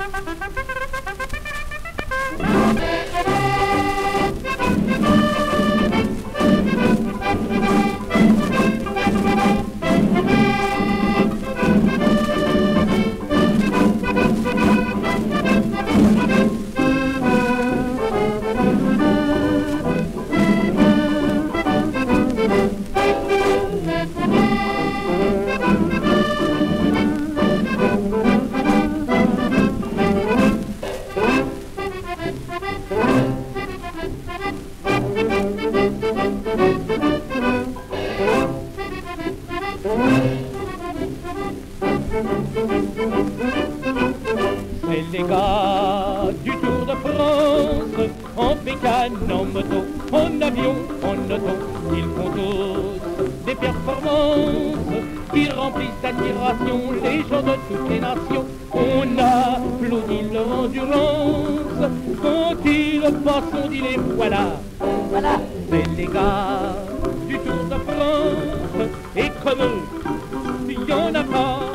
Thank you. C'est les gars du Tour de France, en bécane, en moto, en avion, en auto, ils font tous des performances qui remplissent d'admiration les gens de toutes les nations. On applaudit leur endurance, quand ils passent, on dit les voilà, voilà, c'est les gars du Tour de France, comme eux, il n'y en a pas.